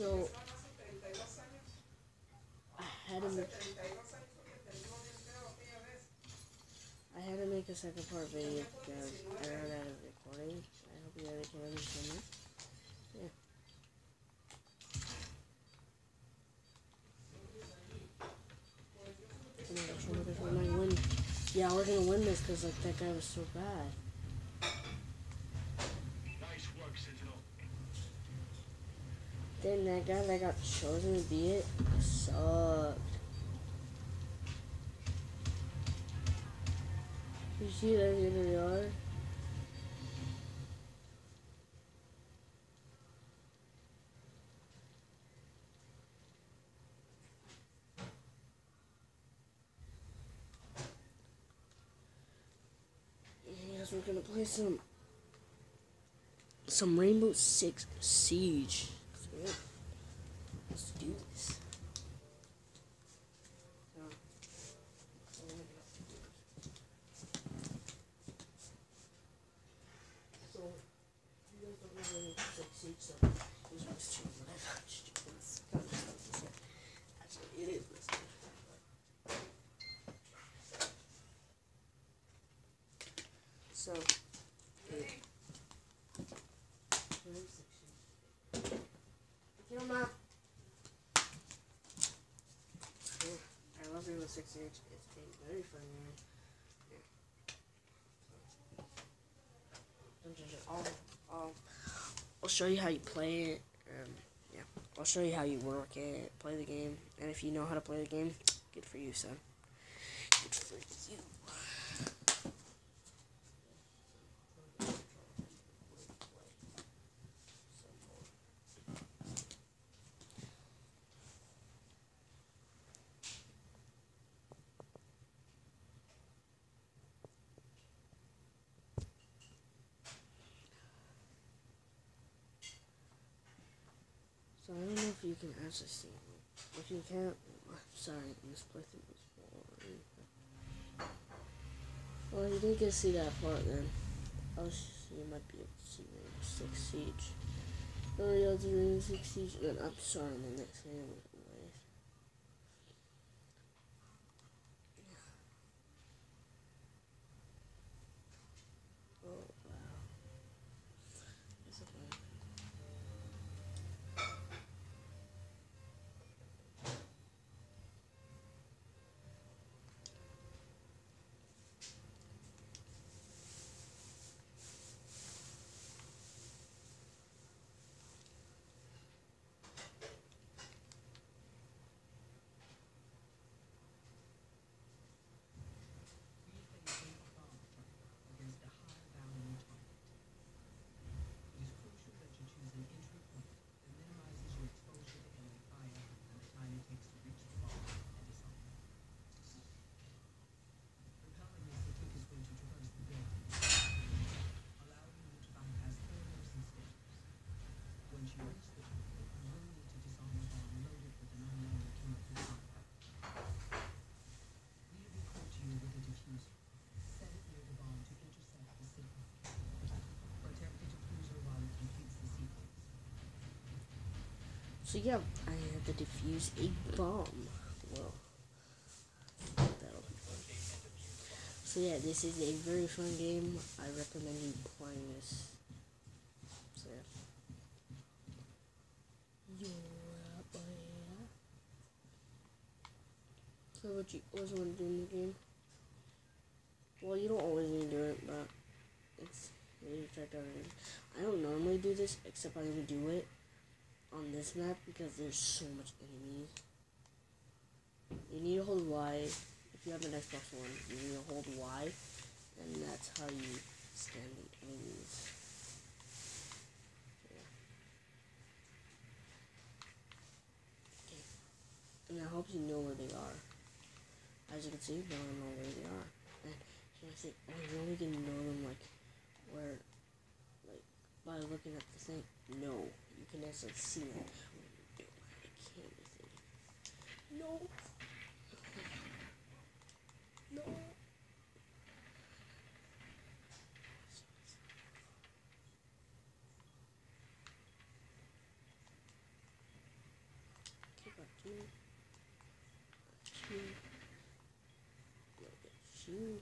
So I had to make, I had to make a second part video because I ran out of recording. I hope you guys can understand it. Yeah. Yeah, we're gonna win this because like that guy was so bad. Then that guy that got chosen to be it sucked. You see that in the yard? Yes, we're gonna play some some Rainbow Six Siege. So, yeah, let's do this. So, so we're gonna have to do this. So, you guys don't know Rainbow Six Siege, so here's my stream. Whatever. It's kind of stuff to say. Actually, it is. but it's not. So. You know, I love Rainbow Six Siege. It's a very fun game. Yeah. Don't judge it. I'll, I'll, I'll show you how you play it. Um, yeah, I'll show you how you work it, play the game, and if you know how to play the game, good for you, son. Good for you. So I don't know if you can actually see me. If you can't, I'm sorry, this playthrough was boring. Well, you didn't get to see that part then. Oh, I was, you might be able to see Rainbow Six Siege. Oh yeah, Six Siege. Then I'm sorry, my next video was away. Oh wow. It's okay. against a high-value target. It is crucial that you choose an entry point that minimizes your exposure to enemy fire and the time it takes to reach the bomb and disarm it. Rappelling is the quickest way to traverse the building, allowing you to bypass corridors and stairs. Once you reach the top, you will need to disarm a bomb loaded with an unknown chemical compound. We have equipped you with a defuser. Set it near the bomb to intercept the signal. Protect the defuser while it completes the sequence. So yeah, I had to defuse a bomb. Well, that'll be fun. So yeah, this is a very fun game. I recommend you playing this. So yeah. So what you always want to do in the game? Well, you don't always need to do it, but it's you check out. I don't normally do this, except I only do it on this map because there's so much enemies. You need to hold Y. If you have an Xbox One, you need to hold Y, and that's how you scan the enemies. Yeah. Okay. And I hope you know where they are. As you can see, I know where they are. And might say, only can know them like looking at the thing. No, you can actually see them. I can't see. No. No. two, two. Look at you.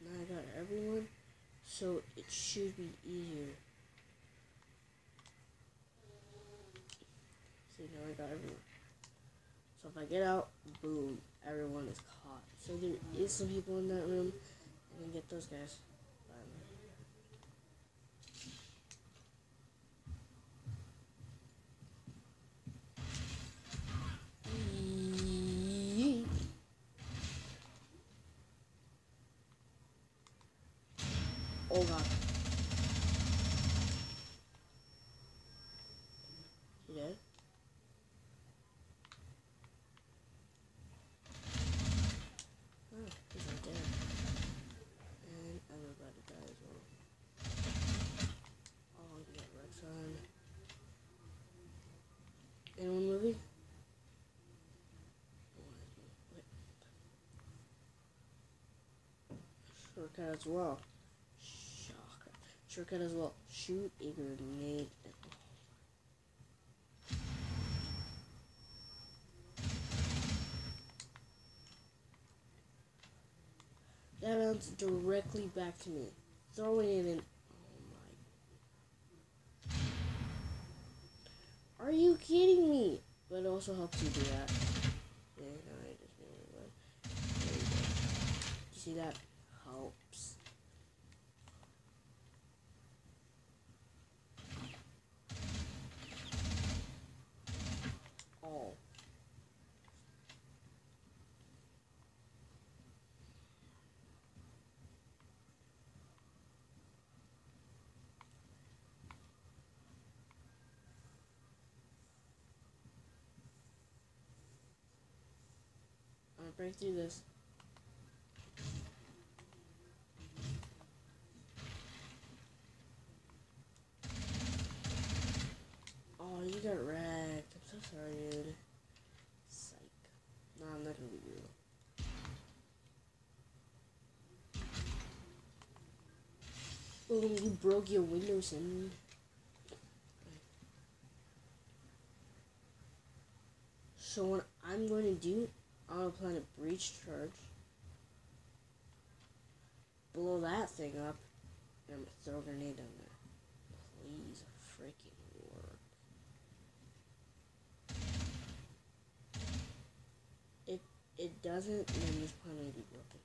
Now I got everyone, so it should be easier. See, now I got everyone. So if I get out, boom, everyone is caught. So there is some people in that room. I'm gonna get those guys. Oh, he's dead. And I'm about to die as well. Oh, you got Rex on. Anyone moving? Oh, Shortcut as well. Shocker. Shortcut as well. Shoot a grenade. And, That bounced directly back to me. Throwing it in. Oh my. Are you kidding me? But it also helps you do that. Yeah, no, you. You see that? Helps. Oh. I'm gonna break through this. Oh, you got wrecked. I'm so sorry, dude. Psych. Nah, I'm not gonna be real. Boom, you broke your windows son. So what I'm going to do, I'm gonna plant a breach charge. Blow that thing up, and throw a grenade down there. Please, freaking work. If it doesn't, then this plan may be broken.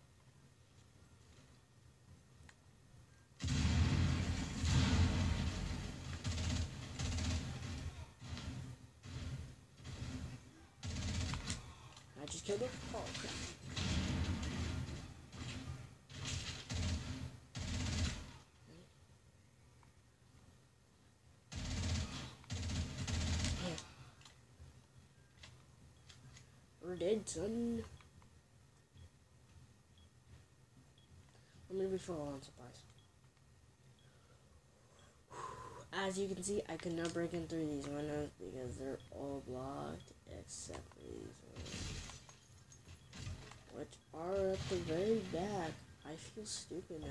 I just killed it. Oh crap. We're dead, son. I'm gonna be full on supplies. As you can see, I could not break in through these windows because they're all blocked except for these ones. Which are at the very back. I feel stupid now.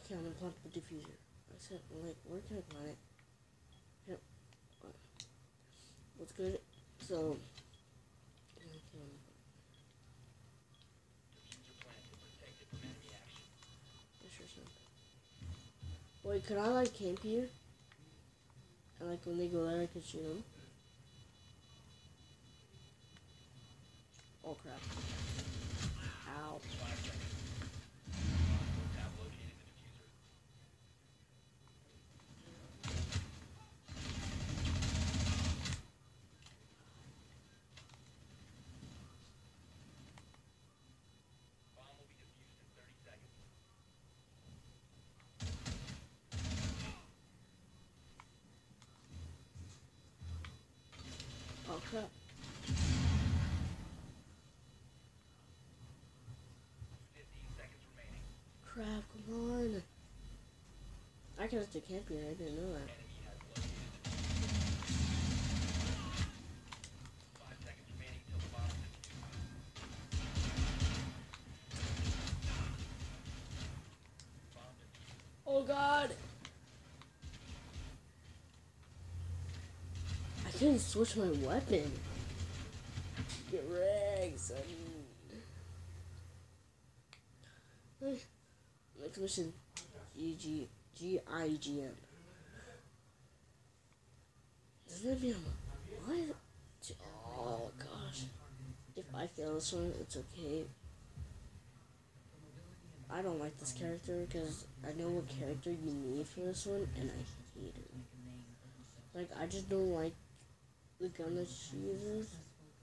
Okay, I'm gonna plant the defuser. I said, like, where can I plant it? Yep. What's good? So. Wait, could I like camp here? And like when they go there, I could shoot them. Oh crap! Ow! Five seconds. Hostiles have located the defuser. Bomb will be defused in 30 seconds. Oh crap! Till the bomb is defused. Bomb defused. Oh god! I can't switch my weapon. Get. Hey, Next mission, GG, G-I-G-M. Doesn't that mean what? Oh gosh. If I fail this one, it's okay. I don't like this character because I know what character you need for this one, and I hate it. Like, I just don't like the gun that she uses,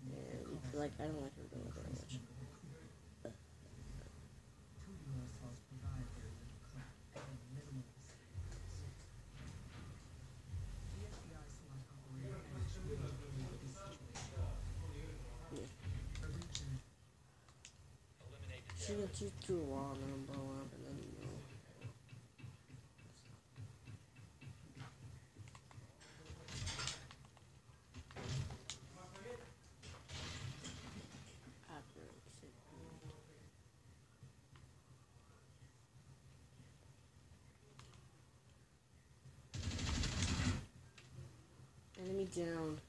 and like, I don't like her gun very much. Through a wall and then blow up, and then you know. Enemy down.